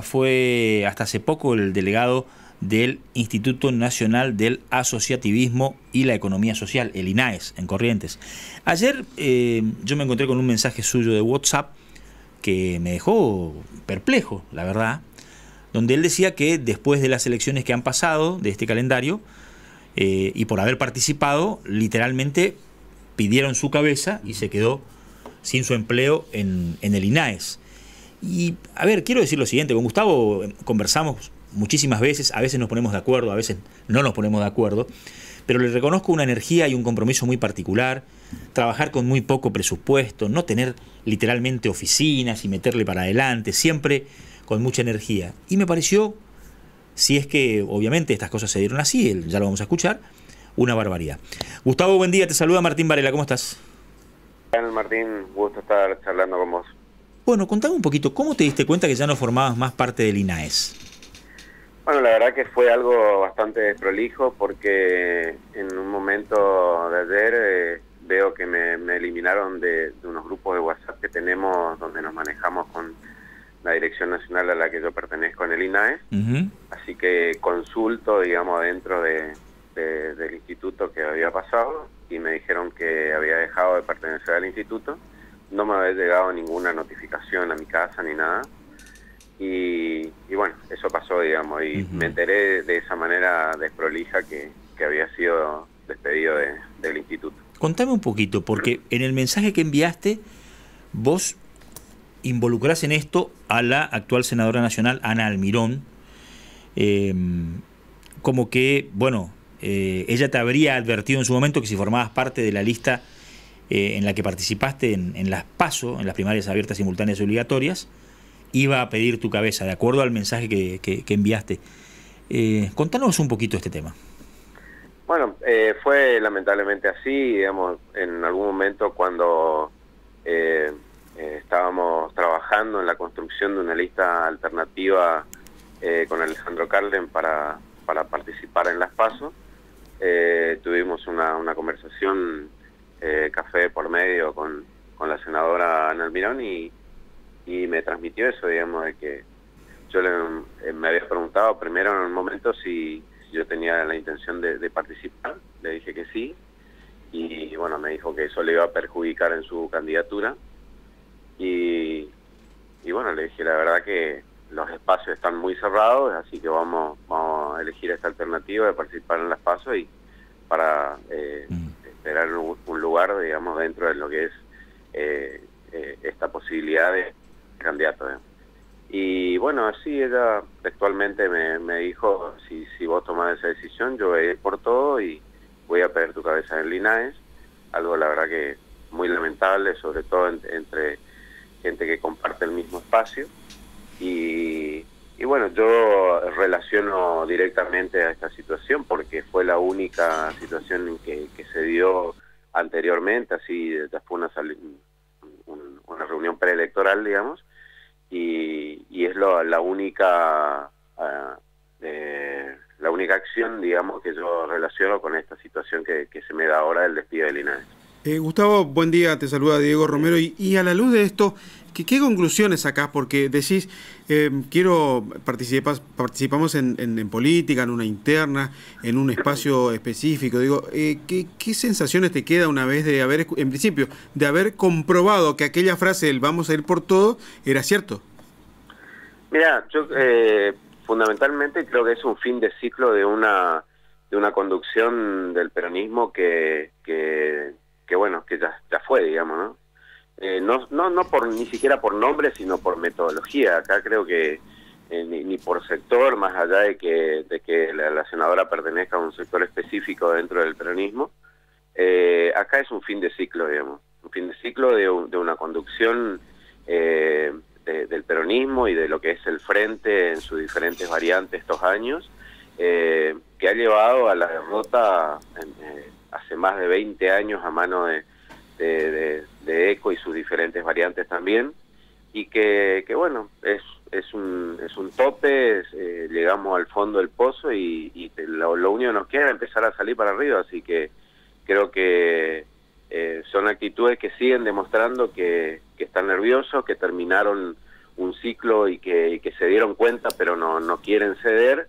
fue hasta hace poco el delegado del Instituto Nacional del Asociativismo y la Economía Social, el INAES, en Corrientes. Ayer eh, yo me encontré con un mensaje suyo de WhatsApp que me dejó perplejo, la verdad, donde él decía que después de las elecciones que han pasado de este calendario, eh, y por haber participado, literalmente pidieron su cabeza y se quedó sin su empleo en, en el INAES. Y, a ver, quiero decir lo siguiente, con Gustavo eh, conversamos muchísimas veces, a veces nos ponemos de acuerdo, a veces no nos ponemos de acuerdo, pero le reconozco una energía y un compromiso muy particular, trabajar con muy poco presupuesto, no tener literalmente oficinas y meterle para adelante, siempre con mucha energía. Y me pareció, si es que obviamente estas cosas se dieron así, ya lo vamos a escuchar, una barbaridad. Gustavo, buen día, te saluda Martín Varela, ¿cómo estás? Martín, gusto estar charlando con vos. Bueno, contame un poquito, ¿cómo te diste cuenta que ya no formabas más parte del INAES? Bueno, la verdad que fue algo bastante prolijo porque en un momento de ayer eh, veo que me, eliminaron de, unos grupos de WhatsApp que tenemos donde nos manejamos con la dirección nacional a la que yo pertenezco en el INAES. Así que consulto, digamos, dentro de, del instituto que había pasado y me dijeron que había dejado de pertenecer al instituto no me había llegado ninguna a mi casa ni nada. Y, bueno, eso pasó, digamos, y me enteré de esa manera desprolija que, que había sido despedido del instituto. Contame un poquito, porque en el mensaje que enviaste, vos involucrás en esto a la actual senadora nacional, Ana Almirón, em, como que, bueno, eh, ella te habría advertido en su momento que si formabas parte de la lista eh, en la que participaste en, las PASO, en las primarias abiertas, simultáneas y obligatorias, iba a pedir tu cabeza, de acuerdo al mensaje que, enviaste. Eh, contanos un poquito este tema. Bueno, eh, fue lamentablemente así, digamos, en algún momento cuando estábamos trabajando en la construcción de una lista alternativa con Alejandro Carlen para, para participar en las PASO, tuvimos una, una conversación eh, café por medio con, con la senadora Ana Almirón y, y me transmitió eso, digamos, de que yo le, eh, me había preguntado primero en un momento si, yo tenía la intención de, participar, le dije que sí, y bueno, me dijo que eso le iba a perjudicar en su candidatura, y, y bueno, le dije la verdad que los espacios están muy cerrados, así que vamos, vamos a elegir esta alternativa de participar en las pasos y para eh, esperar un, lugar, digamos, dentro de lo que es eh, eh, esta posibilidad de candidato. Y bueno, así ella textualmente me, me dijo, si, si vos tomás esa decisión, yo voy a ir por todo y voy a perder tu cabeza en Linares, algo la verdad que muy lamentable, sobre todo entre gente que comparte el mismo espacio. Y, y bueno, yo relaciono directamente a esta situación porque fue la única situación en que, se dio anteriormente, así después una, una reunión preelectoral, digamos, y, y es la única ah, la única acción, digamos, que yo relaciono con esta situación que, que se me da ahora del despido de Linares. Eh, Gustavo, buen día, te saluda Diego Romero. Y, a la luz de esto, ¿qué, conclusiones sacás? Porque decís, eh, quiero participamos en, política, en una interna, en un espacio específico. Digo, eh, ¿qué, ¿qué, sensaciones te queda una vez de haber, en principio, de haber comprobado que aquella frase del vamos a ir por todo era cierto? Mira, yo fundamentalmente creo que es un fin de ciclo de una de una conducción del peronismo que que bueno, que ya, ya fue, digamos, ¿no? Eh, no, no, no por ni siquiera por nombre, sino por metodología. Acá creo que eh, ni, por sector, más allá de que, de que la, senadora pertenezca a un sector específico dentro del peronismo, eh, acá es un fin de ciclo, digamos, un fin de ciclo de, de una conducción del peronismo y de lo que es el frente en sus diferentes variantes estos años, que ha llevado a la derrota hace más de 20 años a mano de, de, ECO y sus diferentes variantes también, y que, que bueno, es, es, un, es un tope, eh, llegamos al fondo del pozo y, lo, lo, único que nos queda es empezar a salir para arriba, así que creo que eh, son actitudes que siguen demostrando que, que están nerviosos, que terminaron un ciclo y que, que, se dieron cuenta pero no, no quieren ceder,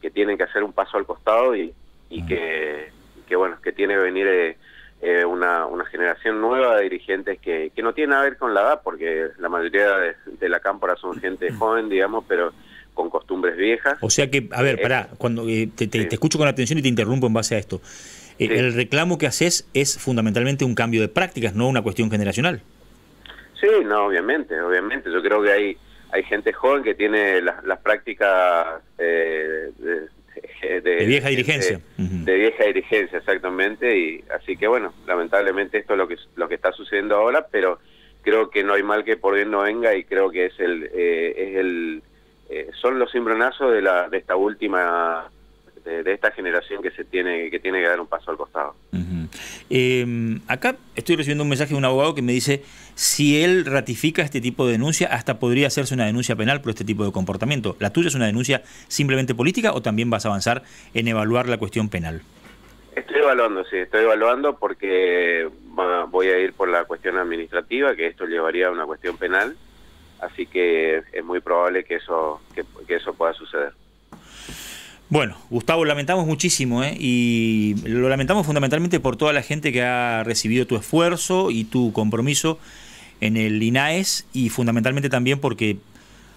que tienen que hacer un paso al costado y, y que, que, bueno, que tiene que venir eh, eh, una, una generación nueva de dirigentes que, que no tiene que ver con la edad, porque la mayoría de, la cámpora son gente joven, digamos, pero con costumbres viejas. O sea que, a ver, eh, pará, cuando te, te, escucho con atención y te interrumpo en base a esto. El reclamo que haces es fundamentalmente un cambio de prácticas, no una cuestión generacional. Sí, no, obviamente, obviamente. Yo creo que hay hay gente joven que tiene las, las prácticas eh, de, de, vieja dirigencia. De, vieja dirigencia, exactamente. Y así que bueno, lamentablemente esto es lo que lo que está sucediendo ahora, pero creo que no hay mal que por bien no venga y creo que es el eh, es el eh, son los cimbronazos de la de esta última de, esta generación que se tiene que tiene que dar un paso al costado. Em, acá estoy recibiendo un mensaje de un abogado que me dice si él ratifica este tipo de denuncia, hasta podría hacerse una denuncia penal por este tipo de comportamiento. ¿La tuya es una denuncia simplemente política o también vas a avanzar en evaluar la cuestión penal? Estoy evaluando, sí, estoy evaluando porque voy a ir por la cuestión administrativa, que esto llevaría a una cuestión penal, así que es muy probable que eso, que eso pueda suceder. Bueno, Gustavo, lamentamos muchísimo ¿eh? y lo lamentamos fundamentalmente por toda la gente que ha recibido tu esfuerzo y tu compromiso en el INAES y fundamentalmente también porque,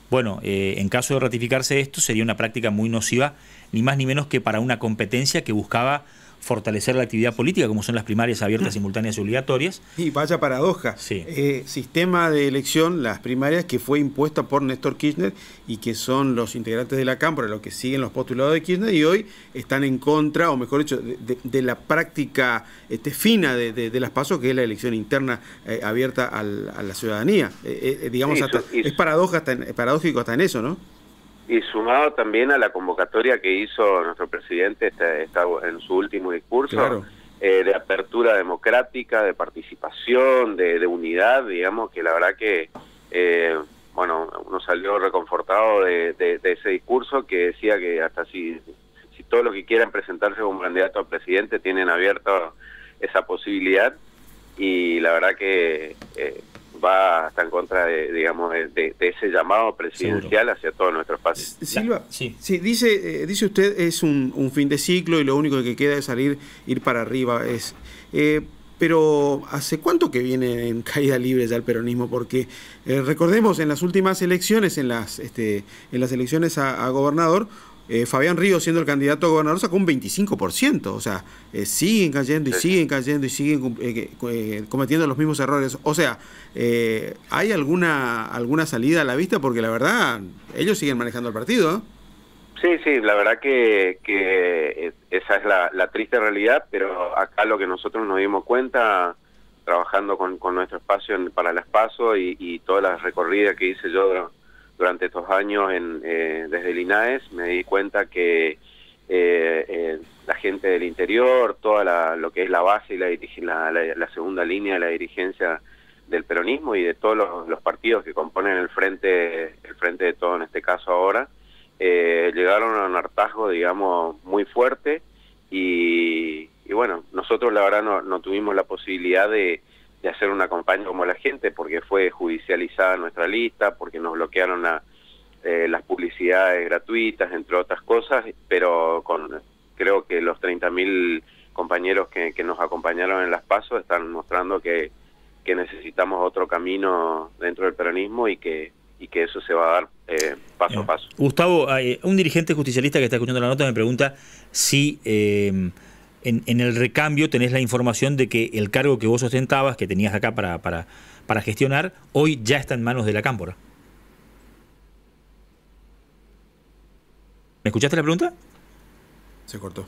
bueno, eh, en caso de ratificarse esto sería una práctica muy nociva, ni más ni menos que para una competencia que buscaba fortalecer la actividad política, como son las primarias abiertas, mm. simultáneas y obligatorias. Y vaya paradoja. Eh, sistema de elección, las primarias que fue impuesta por Néstor Kirchner y que son los integrantes de la Cámara los que siguen los postulados de Kirchner y hoy están en contra, o mejor dicho, de, la práctica este, fina de, las pasos, que es la elección interna eh, abierta a la ciudadanía. Eh, digamos, es paradoja, paradójico hasta en eso, ¿no? Y sumado también a la convocatoria que hizo nuestro presidente está, en su último discurso, eh, de apertura democrática, de participación, de, unidad, digamos, que la verdad que, eh, bueno, uno salió reconfortado de, ese discurso que decía que hasta si, si todos los que quieran presentarse como candidato a presidente tienen abierto esa posibilidad. Y la verdad que... Eh, va hasta en contra de, digamos, de, ese llamado presidencial hacia todo nuestro espacio. Silva, sí. sí dice, eh, dice usted es un, fin de ciclo y lo único que queda es salir, ir para arriba. Es, eh, pero ¿hace cuánto que viene en caída libre ya el peronismo? Porque eh, recordemos en las últimas elecciones, en las, este, en las elecciones a gobernador, eh, Fabián Ríos, siendo el candidato a gobernador, sacó un 25%. O sea, eh, siguen cayendo y siguen cayendo y siguen eh, cometiendo los mismos errores. O sea, ¿hay alguna, alguna salida a la vista? Porque la verdad, ellos siguen manejando el partido. Sí, sí, la verdad que, esa es la, triste realidad, pero acá lo que nosotros nos dimos cuenta, trabajando con, nuestro espacio para el espacio y, y todas las recorridas que hice yo durante estos años en, eh, desde el INAES me di cuenta que eh, eh, la gente del interior, toda lo que es la base y la, la, segunda línea de la dirigencia del peronismo y de todos los, partidos que componen el frente, el frente de todo en este caso ahora, llegaron a un hartazgo, digamos, muy fuerte y, bueno, nosotros la verdad no, no tuvimos la posibilidad de, de hacer una campaña como la gente, porque fue judicializada nuestra lista, porque nos bloquearon eh, las publicidades gratuitas, entre otras cosas, pero con creo que los 30.000 compañeros que, nos acompañaron en las pasos están mostrando que, que necesitamos otro camino dentro del peronismo y que y que eso se va a dar eh, paso a paso. Gustavo, un dirigente justicialista que está escuchando la nota me pregunta si eh, en, el recambio tenés la información de que el cargo que vos ostentabas, que tenías acá para, para, para gestionar, hoy ya está en manos de la Cámpora. ¿Me escuchaste la pregunta? Se cortó.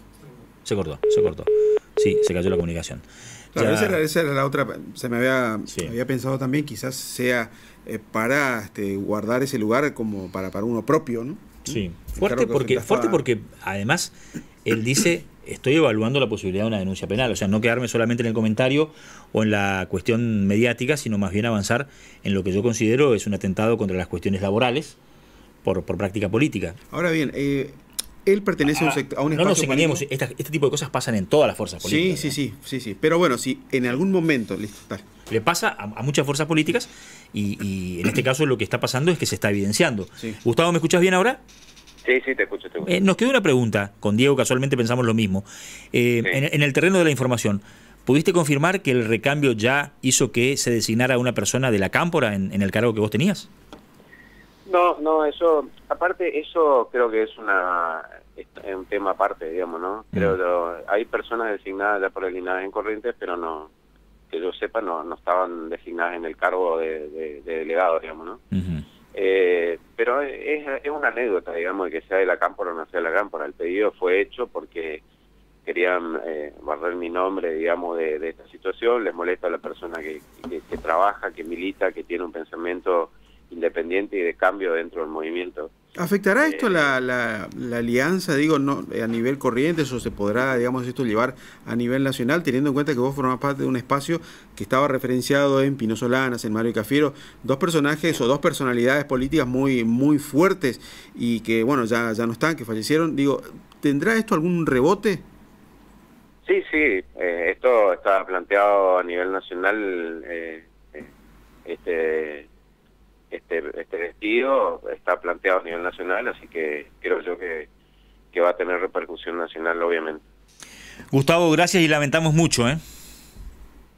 Se cortó, se cortó. Sí, se cayó la comunicación. Claro, esa, era, la otra. Se me había, había pensado también, quizás sea eh, para este, guardar ese lugar como para, para uno propio, ¿no? Sí, fuerte porque, fuerte porque además él dice estoy evaluando la posibilidad de una denuncia penal, o sea, no quedarme solamente en el comentario o en la cuestión mediática, sino más bien avanzar en lo que yo considero es un atentado contra las cuestiones laborales por, práctica política. Ahora bien, eh, él pertenece a, un, sector, a un no espacio nos engañemos, este tipo de cosas pasan en todas las fuerzas políticas. Sí, sí, sí, sí, sí. Pero bueno, si en algún momento, listo, dale. Le pasa a, muchas fuerzas políticas y, y, en este caso lo que está pasando es que se está evidenciando. Sí. Gustavo, ¿me escuchas bien ahora? Sí, sí, te escucho. Te escucho. Eh, nos quedó una pregunta, con Diego casualmente pensamos lo mismo. Eh, Sí. en, en el terreno de la información, ¿pudiste confirmar que el recambio ya hizo que se designara una persona de la cámpora en, en el cargo que vos tenías? No, no, eso, aparte, eso creo que es una es un tema aparte, digamos, ¿no? Creo Mm. que hay personas designadas ya por el INADE en Corrientes, pero no, que yo sepa, no, no estaban designadas en el cargo de, de- de delegado, digamos, ¿no? Eh, pero es, una anécdota, digamos, de que sea de la cámpora o no sea de la cámpora. El pedido fue hecho porque querían eh, barrer mi nombre, digamos, de, de esta situación. Les molesta a la persona que trabaja, que milita, que tiene un pensamiento independiente y de cambio dentro del movimiento. ¿Afectará esto Eh, la, la, la alianza, digo, no eh, a nivel Corrientes o se podrá, digamos, esto llevar a nivel nacional, teniendo en cuenta que vos formás parte de un espacio que estaba referenciado en Pino Solanas, en Mario Cafiero, dos personajes o dos personalidades políticas muy, muy fuertes y que, bueno, ya, ya no están, que fallecieron. Digo, ¿tendrá esto algún rebote? Sí, sí, eh, esto está planteado a nivel nacional, eh, eh, este, este, este vestido está planteado a nivel nacional, así que creo yo que, que va a tener repercusión nacional, obviamente. Gustavo, gracias y lamentamos mucho. ¿eh?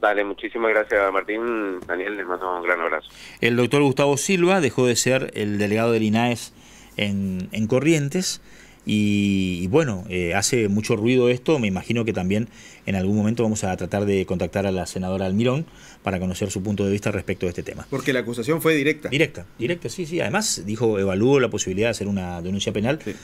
Dale, muchísimas gracias Martín, Daniel, les mando un gran abrazo. El doctor Gustavo Silva dejó de ser el delegado del INAES en, en Corrientes y, y bueno, eh, hace mucho ruido esto, me imagino que también en algún momento vamos a tratar de contactar a la senadora Almirón para conocer su punto de vista respecto de este tema. Porque la acusación fue directa. Directa, directa, sí, sí. Además dijo, evaluó la posibilidad de hacer una denuncia penal Sí.